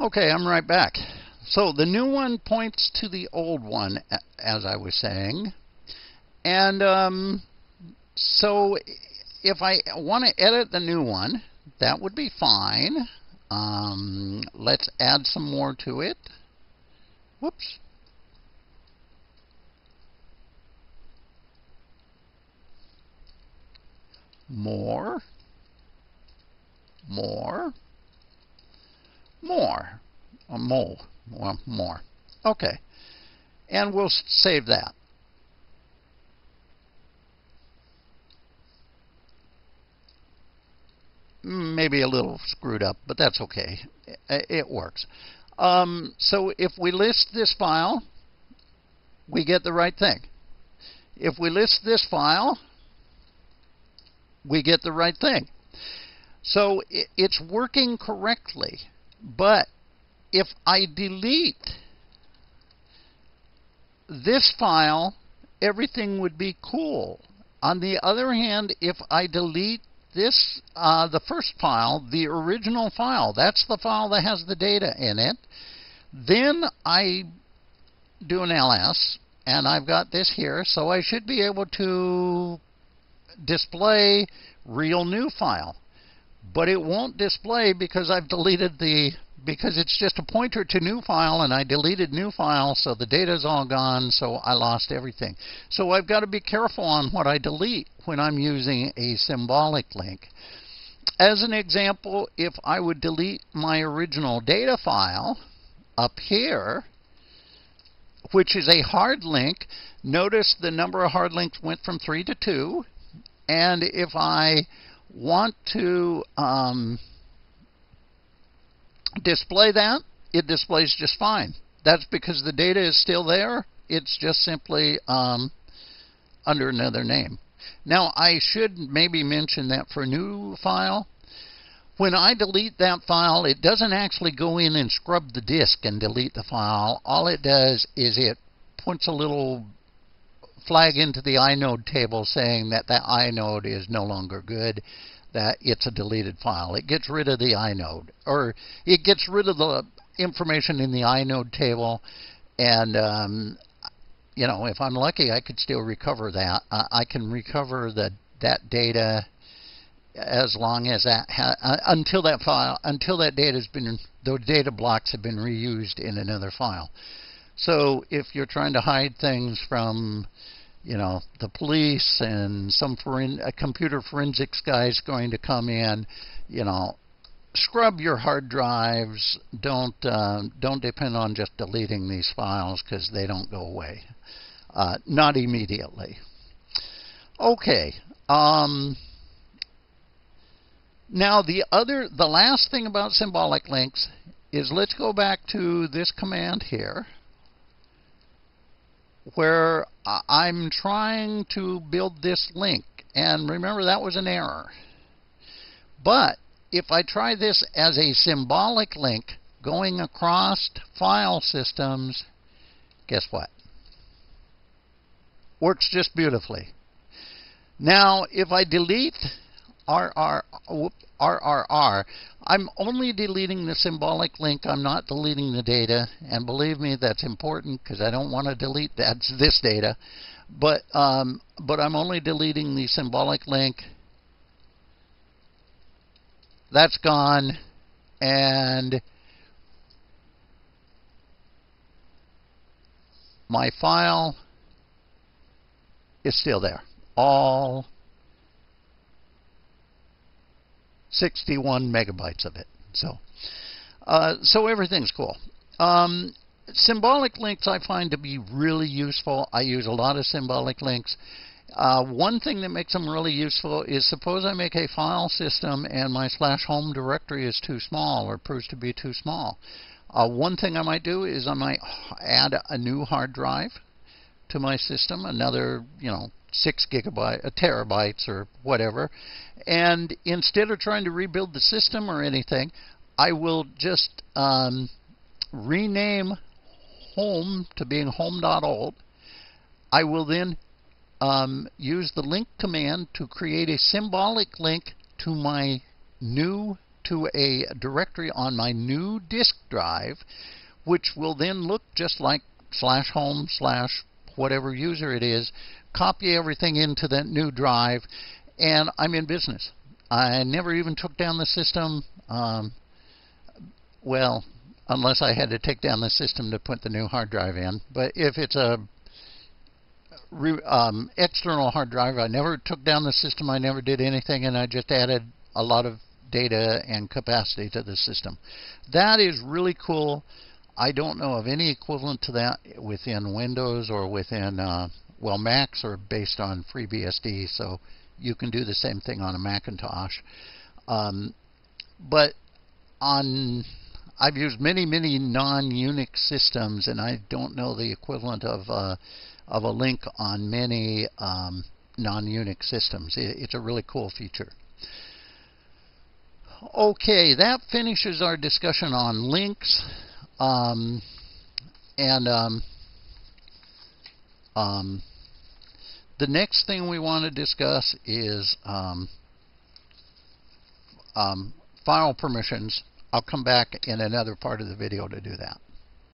Okay, I'm right back. So the new one points to the old one, as I was saying. And um, so if I want to edit the new one, that would be fine. Um, let's add some more to it. Whoops. More. More. More. A mole. Well, more. Okay. And we'll save that. maybe a little screwed up, but that's okay. It works. Um, so if we list this file, we get the right thing. If we list this file, we get the right thing. So it's working correctly. But if I delete this file, everything would be cool. On the other hand, if I delete this, uh, the first file, the original file, that's the file that has the data in it. Then I do an ls, and I've got this here, so I should be able to display real new file. But it won't display because I've deleted the because it's just a pointer to new file and I deleted new file so the data's all gone so I lost everything. So I've got to be careful on what I delete when I'm using a symbolic link. As an example, if I would delete my original data file up here, which is a hard link, notice the number of hard links went from 3 to 2. And if I want to um, display that, it displays just fine. That's because the data is still there. It's just simply um, under another name. Now, I should maybe mention that for a new file, when I delete that file, it doesn't actually go in and scrub the disk and delete the file. All it does is it puts a little flag into the inode table saying that that inode is no longer good that it's a deleted file. It gets rid of the inode, or it gets rid of the information in the inode table, and um, you know, if I'm lucky, I could still recover that. I, I can recover the that data as long as that ha- uh, until that file until that data has been the data blocks have been reused in another file. So if you're trying to hide things from you know, the police and some foren- a computer forensics guy's going to come in, you know, scrub your hard drives. Don't uh, don't depend on just deleting these files because they don't go away, uh, not immediately. Okay. Um, now the other, the last thing about symbolic links is let's go back to this command here where I'm trying to build this link. And remember, that was an error. But if I try this as a symbolic link going across file systems, guess what? Works just beautifully. Now, if I delete RR, RRR, I'm only deleting the symbolic link. I'm not deleting the data. And believe me, that's important because I don't want to delete that, this data. But, um, but I'm only deleting the symbolic link. That's gone. And my file is still there. All 61 megabytes of it. So, uh, so everything's cool. Um, symbolic links I find to be really useful. I use a lot of symbolic links. Uh, one thing that makes them really useful is suppose I make a file system and my slash home directory is too small or proves to be too small. Uh, one thing I might do is I might add a new hard drive to my system, another, you know, six gigabyte, uh, terabytes or whatever. And instead of trying to rebuild the system or anything, I will just um, rename home to being home.alt. I will then um, use the link command to create a symbolic link to my new to a directory on my new disk drive, which will then look just like slash home slash whatever user it is, copy everything into that new drive, and I'm in business. I never even took down the system. Um, well, unless I had to take down the system to put the new hard drive in. But if it's a um, external hard drive, I never took down the system. I never did anything, and I just added a lot of data and capacity to the system. That is really cool. I don't know of any equivalent to that within Windows or within, uh, well, Macs are based on FreeBSD, so you can do the same thing on a Macintosh. Um, but on I've used many, many non-Unix systems, and I don't know the equivalent of uh, of a link on many um, non-Unix systems. It, it's a really cool feature. Okay, that finishes our discussion on links, um, and um, um the next thing we want to discuss is um, um, file permissions I'll come back in another part of the video to do that.